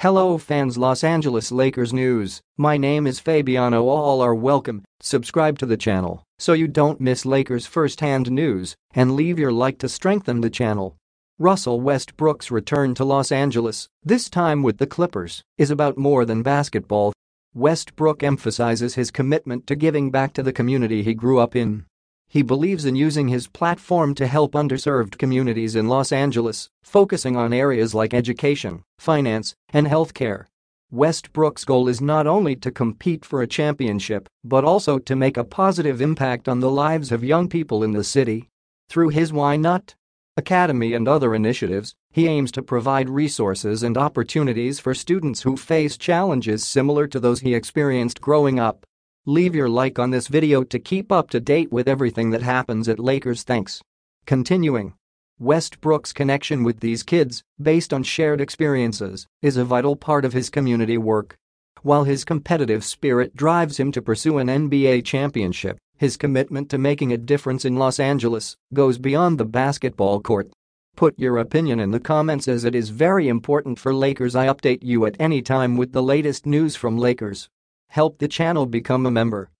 Hello fans Los Angeles Lakers news, my name is Fabiano all are welcome, subscribe to the channel so you don't miss Lakers first-hand news and leave your like to strengthen the channel. Russell Westbrook's return to Los Angeles, this time with the Clippers, is about more than basketball. Westbrook emphasizes his commitment to giving back to the community he grew up in he believes in using his platform to help underserved communities in Los Angeles, focusing on areas like education, finance, and healthcare. Westbrook's goal is not only to compete for a championship, but also to make a positive impact on the lives of young people in the city. Through his Why Not? Academy and other initiatives, he aims to provide resources and opportunities for students who face challenges similar to those he experienced growing up. Leave your like on this video to keep up to date with everything that happens at Lakers thanks. Continuing. Westbrook's connection with these kids, based on shared experiences, is a vital part of his community work. While his competitive spirit drives him to pursue an NBA championship, his commitment to making a difference in Los Angeles goes beyond the basketball court. Put your opinion in the comments as it is very important for Lakers I update you at any time with the latest news from Lakers. Help the channel become a member